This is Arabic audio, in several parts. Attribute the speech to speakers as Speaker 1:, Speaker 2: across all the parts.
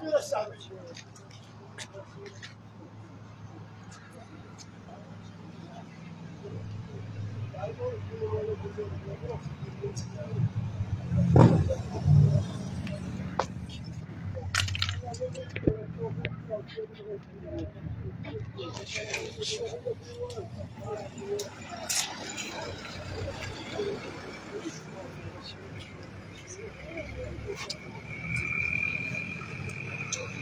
Speaker 1: Красавчик.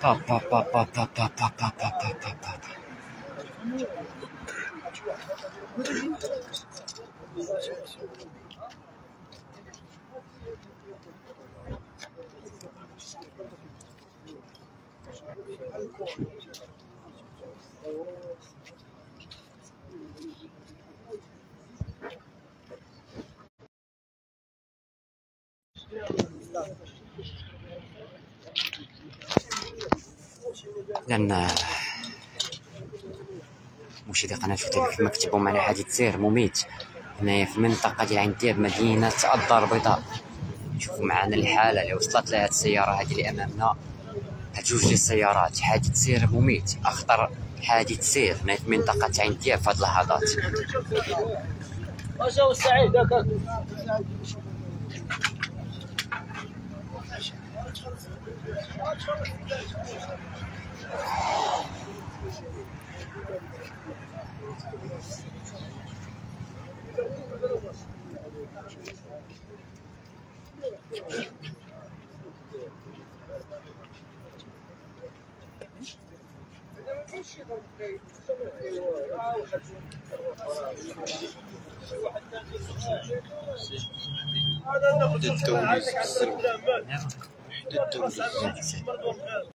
Speaker 1: パパパパパパパパパパパ لأن مشاهدي قناة شفتي كيف ما كتبوا معنا حادث سير مميت. هنايا في المنطقة ديال عين دياب مدينة الدار البيضاء. شوفوا معنا الحالة اللي وصلت لها هاد السيارة هادي اللي أمامنا. هاد جوج ديال السيارات حادث سير مميت. أخطر حادث سير هنا في منطقة عين دياب في هاد اللحظات.
Speaker 2: سعيد
Speaker 3: هذا التوبيخ de Toulouse.